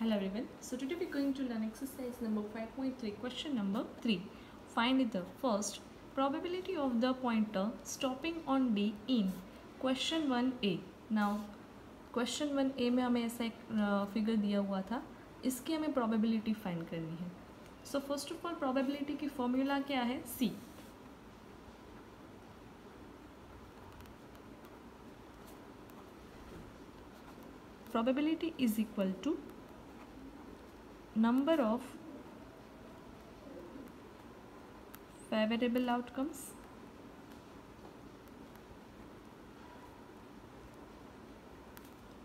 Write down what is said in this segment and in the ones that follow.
Hello everyone. So today we're going to learn exercise number 5.3 question number 3. Find the first probability of the pointer stopping on D in question 1A. Now question 1A में हमें ऐसा एक figure दिया हुआ था इसकी हमें probability find करनी है so first of all probability की फॉर्मूला क्या है C probability is equal to number of favorable outcomes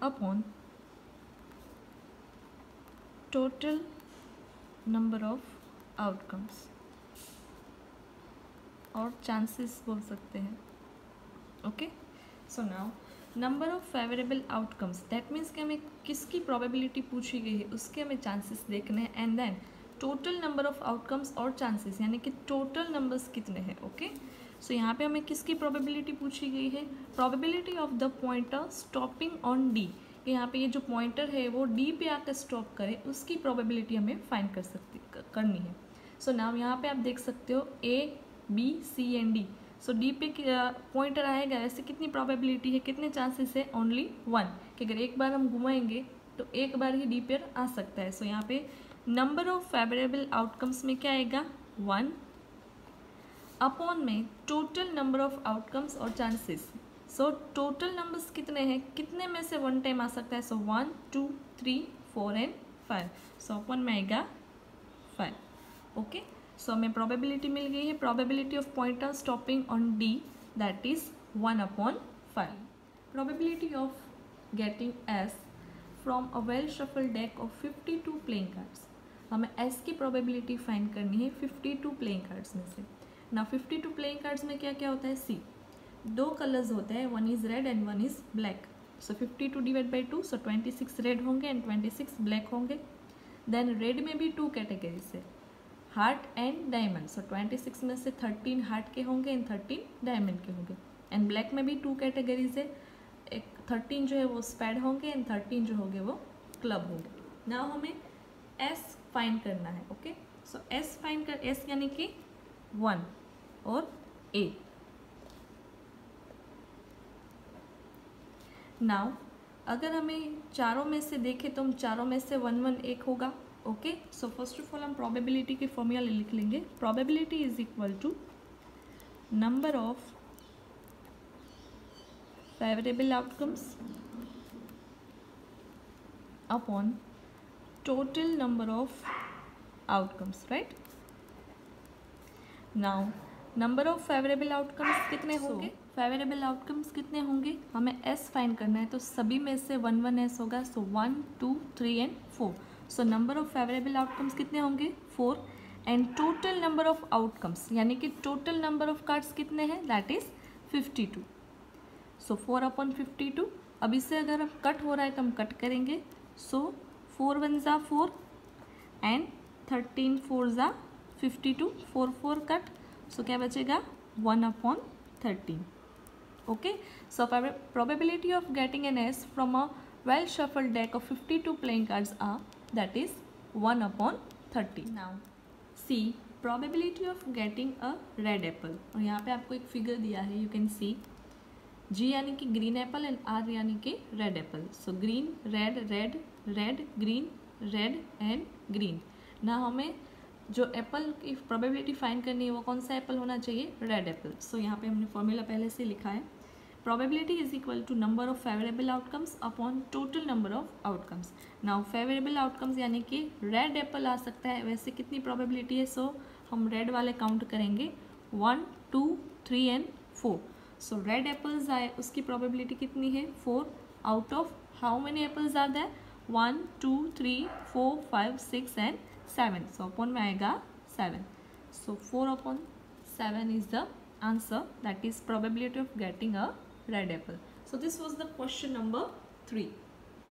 upon total number of outcomes और चांसेस बोल सकते हैं okay so now number of favourable outcomes that means कि हमें किसकी प्रोबेबिलिटी पूछी गई है उसके हमें चांसेस देखने हैं and then total number of outcomes और चांसेस यानी कि टोटल नंबर्स कितने हैं ओके सो यहाँ पे हमें किसकी प्रोबेबिलिटी पूछी गई है? Probability of the pointer stopping on D कि यहाँ पे ये जो पॉइंटर है वो डी पे आकर स्टॉप करे उसकी प्रोबेबिलिटी हमें फाइंड कर सकती करनी है। सो so, नाउ यहाँ पे आप देख सकते हो A B C and D so D पे पॉइंटर आएगा ऐसे कितनी प्रोबेबिलिटी है कितने चांसेस है ओनली वन कि अगर एक बार हम घुमाएँगे तो एक बार ही डी पे आ सकता है. सो so, यहाँ पे नंबर ऑफ़ फेवरेबल आउटकम्स में क्या आएगा? वन अपॉन में टोटल नंबर ऑफ़ आउटकम्स और चांसेस सो टोटल नंबर्स कितने हैं? कितने में से वन टाइम आ सकता है? So one two three four and five so upon में आएगा फाइव ओके सो हमें प्रोबेबिलिटी मिल गई है। Probability of point pointer stopping on D that is one upon five probability of getting ace from a well shuffle deck of fifty two playing cards हमें ace की probability find करनी है fifty two playing cards में से। ना fifty two playing cards में क्या क्या होता है? सी दो कलर्स होते हैं। One is red and one is black so fifty two divide by two so twenty six red होंगे एंड ट्वेंटी सिक्स ब्लैक होंगे। देन रेड में भी टू कैटेगरीज है। Heart and diamond so twenty six में से thirteen heart के होंगे and thirteen diamond के होंगे. एंड ब्लैक में भी टू कैटेगरीज है. एक थर्टीन जो है वो स्पैड होंगे एंड थर्टीन जो होंगे वो क्लब होंगे. नाउ हमें एस फाइन करना है ओके सो एस फाइन कर एस यानी कि वन और ए नाउ अगर हमें चारों में से देखें तो हम चारों में से वन वन एक होगा. Okay so first of all हम प्रोबेबिलिटी के फॉर्मूला लिख लेंगे। Probability is equal to number of favourable outcomes upon total number of outcomes right now number of favourable outcomes कितने होंगे? फेवरेबल आउटकम्स कितने होंगे? हमें एस फाइंड करना है तो सभी में से वन वन एस होगा so one two three and four so number of favourable outcomes कितने होंगे? Four and total number of outcomes यानी कि टोटल नंबर ऑफ़ कार्ड्स कितने हैं? That is fifty two so four upon fifty two अब इससे अगर हम कट हो रहा है तो हम कट करेंगे. सो फोर वन ज़ा फोर एंड थर्टीन फोर ज़ा fifty two four four cut so क्या बचेगा? One upon thirteen okay so so of getting getting an from a well well shuffled deck of 52 playing cards are that is 1 upon 30 now c probability of getting a red apple. और यहाँ पे आपको एक figure दिया है you can see जी यानी कि green Apple and R यानी कि red apple so green red red red green red and green ना हमें जो एप्पल की प्रोबेबिलिटी फाइंड करनी है वो कौन सा एप्पल होना चाहिए? रेड एप्पल सो यहाँ पे हमने फॉर्मूला पहले से लिखा है। probability is equal to number of favourable outcomes upon total number of outcomes now favourable outcomes यानी कि रेड एप्पल आ सकता है, वैसे कितनी probability है? So, हम रेड वाले काउंट करेंगे. One two three and four so red apples आए, उसकी प्रॉबेबिलिटी कितनी है? Four out of how many apple ज़्यादा that one two three four five six and seven so upon में आएगा seven so four upon seven is the answer that is probability of getting a red apple. So this was the question number 3.